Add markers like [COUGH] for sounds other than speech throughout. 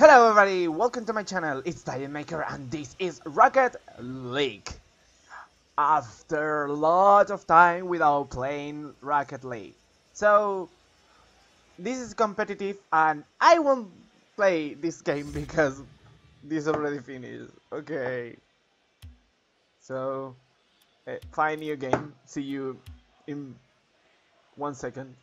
Hello everybody, welcome to my channel, it's Diamond Maker and this is Rocket League. After a lot of time without playing Rocket League. So, this is competitive and I won't play this game [LAUGHS] because this already finished. Okay. So, uh, find new game, see you in one second.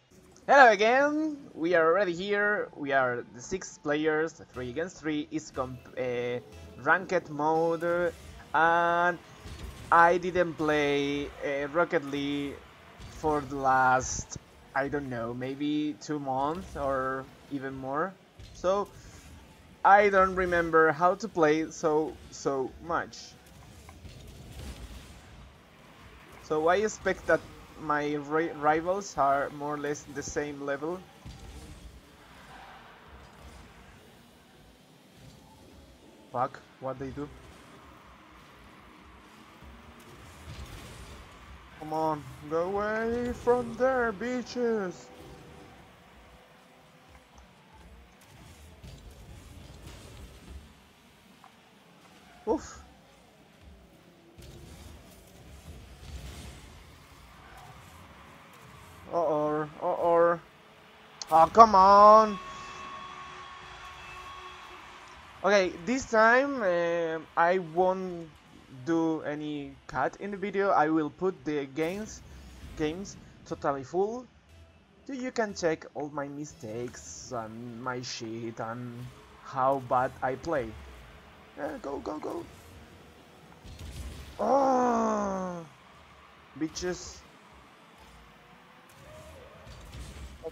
Hello again, we are already here, we are the 6 players, 3 against 3, is comp uh, ranked mode, and I didn't play uh, Rocket League for the last, I don't know, maybe 2 months or even more, so I don't remember how to play so, so much. So I expect that my ri rivals are more or less the same level. Fuck, what they do? Come on, go away from there, bitches! Oh, come on! Okay, this time uh, I won't do any cut in the video. I will put the games games totally full so you can check all my mistakes and my shit and how bad I play. Yeah, go, go, go. Oh, bitches.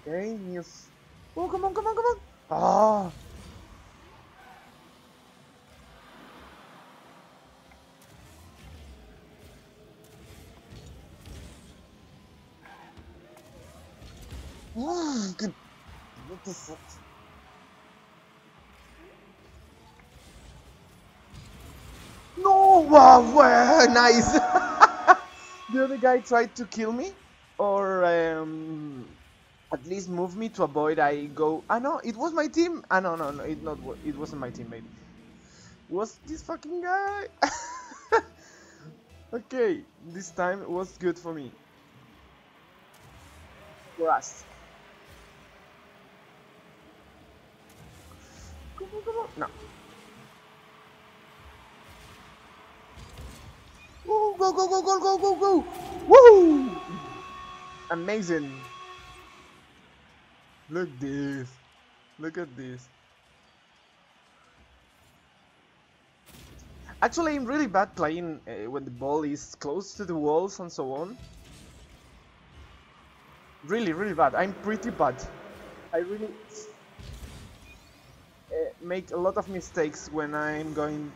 Okay, news. Oh, come on, come on, come on. Ah. Oh, good. What the fuck? No! Wow, wow nice! [LAUGHS] the other guy tried to kill me? Or, um, at least move me to avoid I go. Ah no, it was my team. Ah no no no, it not it wasn't my teammate. Was this fucking guy? [LAUGHS] okay, this time was good for me. For us. Come on, come on. No. Go go go go go go go! Woo! Amazing. Look this. Look at this. Actually, I'm really bad playing uh, when the ball is close to the walls and so on. Really, really bad. I'm pretty bad. I really uh, make a lot of mistakes when I'm going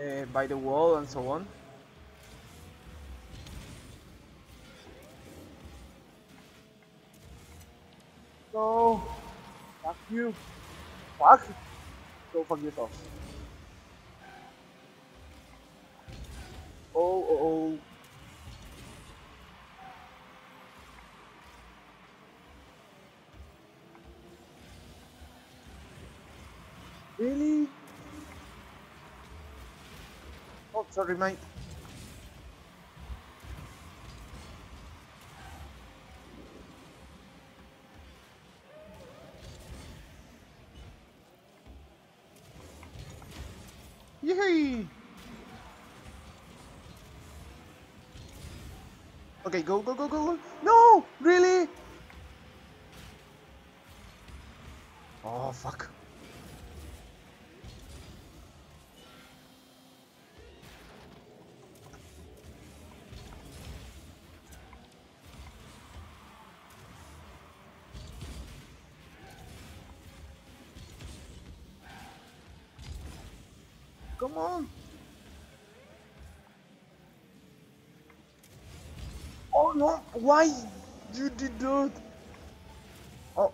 uh, by the wall and so on. No. Fuck you. Fuck. Go fuck yourself. Oh, oh, oh. Really? Oh, sorry, mate. Yay! Okay, go, go, go, go, go. No! Really? Oh, fuck. Come on. Oh no, why you did that? Oh.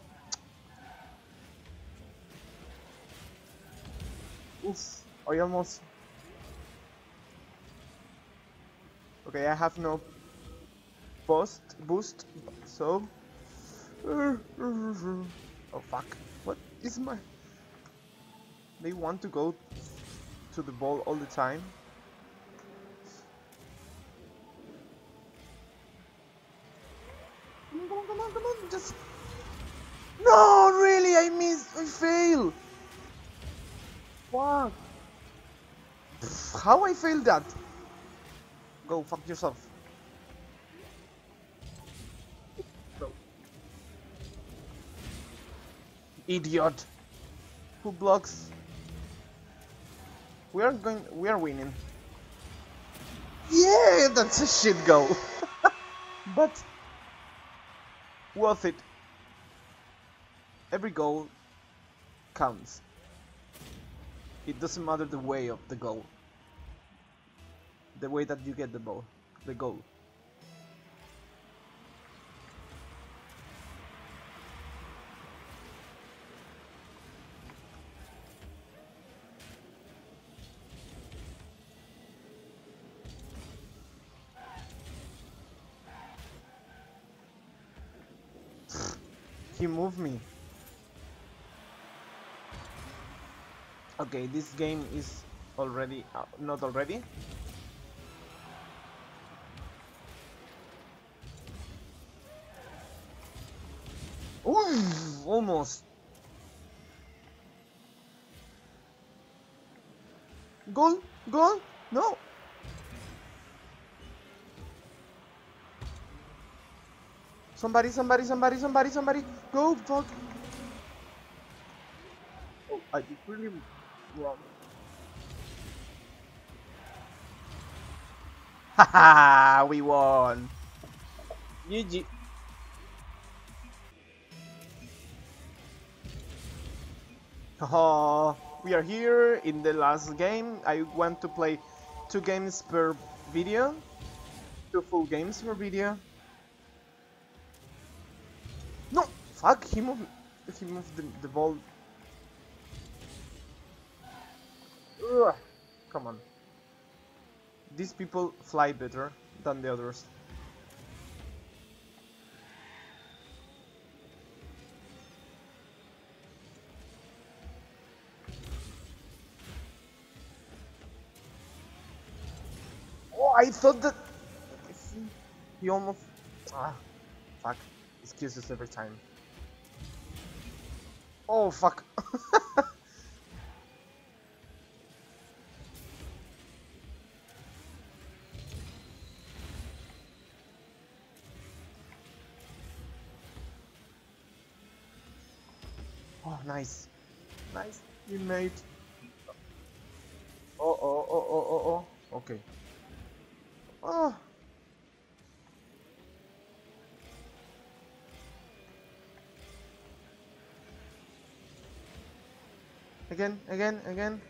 Oof, I almost... Okay, I have no post boost, so... Oh fuck, what is my... They want to go to the ball all the time. Just... No, really, I missed, I fail! Fuck! How I failed that? Go fuck yourself. Go. Idiot! Who blocks? We are going. We are winning. Yeah, that's a shit goal. [LAUGHS] but worth it. Every goal counts. It doesn't matter the way of the goal. The way that you get the ball, the goal. He moved me. Okay, this game is already uh, not already. Ooh, almost. Goal, goal, no. Somebody, somebody, somebody, somebody, somebody, go, fuck. Oh, I did really wrong. Haha, we won. GG. Haha, we are here in the last game. I want to play two games per video. Two full games per video. No! Fuck, he moved, he moved the, the ball. Ugh, come on. These people fly better than the others. Oh, I thought that... He almost... Ah, fuck. Excuses every time. Oh, fuck. [LAUGHS] oh, nice. Nice, teammate. Oh, oh, oh, oh, oh, oh. Okay. Oh. Again, again, again.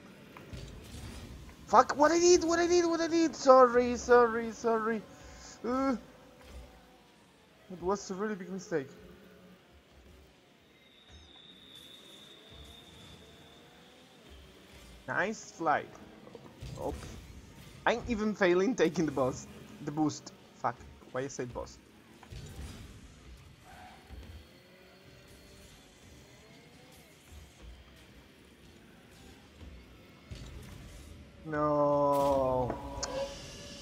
Fuck, what I did, what I did, what I did. Sorry, sorry, sorry. Uh, it was a really big mistake. Nice flight. Oh. I'm even failing taking the boss. The boost. Fuck. Why I said boss? No.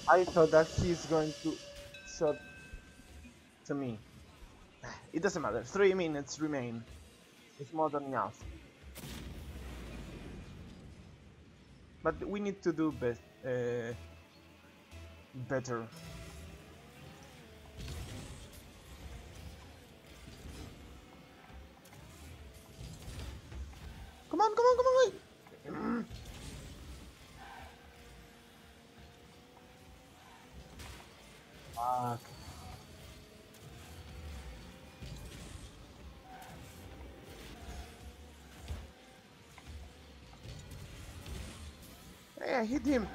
I thought that he's going to shot to me. It doesn't matter. Three minutes remain. It's more than enough. But we need to do be uh, better. Fuck. Hey, I hit him.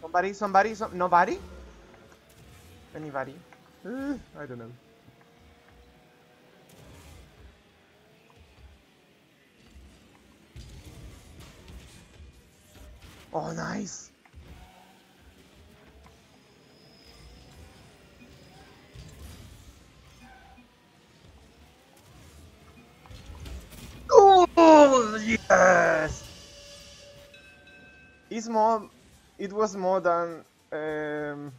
Somebody, somebody, some nobody? Anybody? Uh, I don't know. Oh, nice. yes! It's more. It was more than um,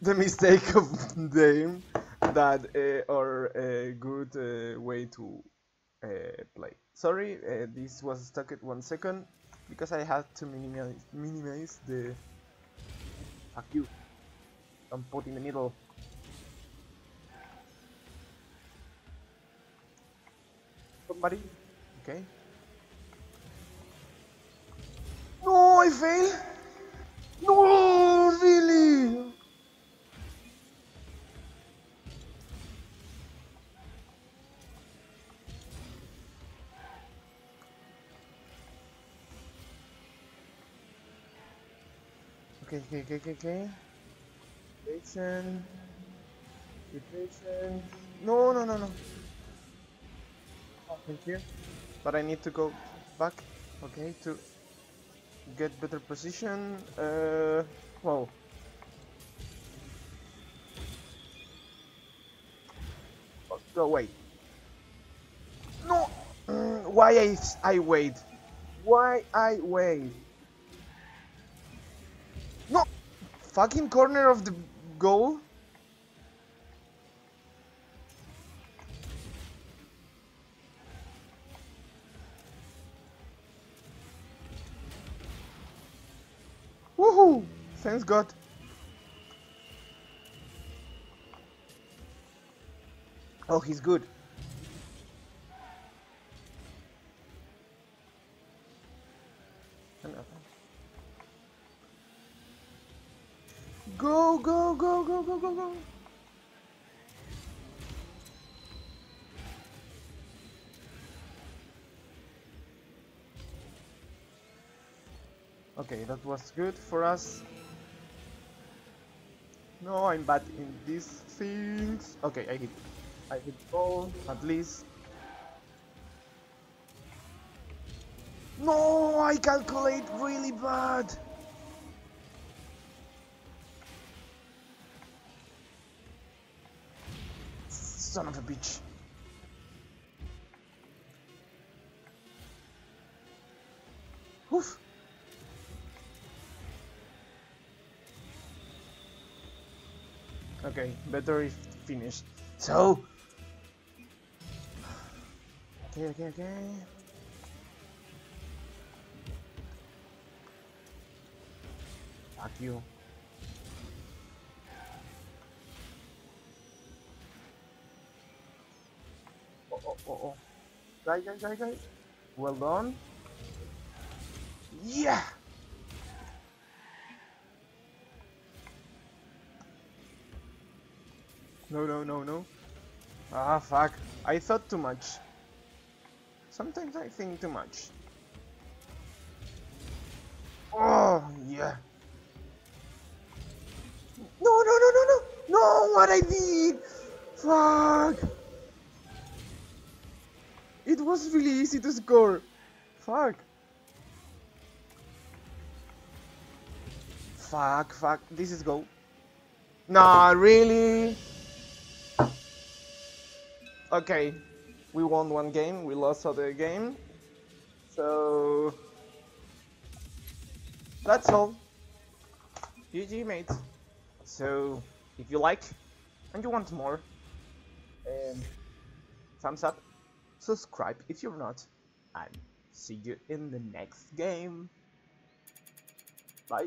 the [LAUGHS] mistake of them that uh, or a good uh, way to uh, play. Sorry, uh, this was stuck at one second because I had to minimize minimize the. Fuck you! Don't put in the middle. Somebody, okay. No, I fail. No, Okay, okay, okay, okay, okay. Patient. No, no, no, no. Oh, thank you. But I need to go back. Okay, to get better position. Uh, whoa. Oh, Go away. No! Mm, why I, I wait? Why I wait? Fucking corner of the goal? Woohoo! Thanks God. Oh, he's good. Go, go, go, go, go, go. Okay, that was good for us. No, I'm bad in these things. Okay, I hit. I hit ball, at least. No, I calculate really bad. Son of a bitch. Oof. Okay, better if finished. So. Okay, okay, okay. Fuck you. Oh, oh, oh. Guy, guy, guy, guy. Well done. Yeah! No, no, no, no. Ah, fuck. I thought too much. Sometimes I think too much. Oh, yeah. No, no, no, no, no! No, what I did! Fuck! It was really easy to score. Fuck. Fuck, fuck. This is go. Nah, really? Okay, we won one game, we lost other game. So that's all. GG mate. So if you like and you want more, um, thumbs up, subscribe if you're not, and see you in the next game. Bye.